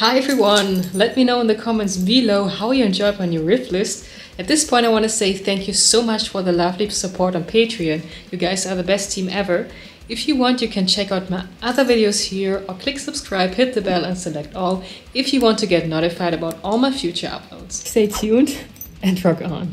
Hi everyone! Let me know in the comments below how you enjoyed my new riff list. At this point I want to say thank you so much for the lovely support on Patreon. You guys are the best team ever. If you want you can check out my other videos here or click subscribe, hit the bell and select all if you want to get notified about all my future uploads. Stay tuned and rock on!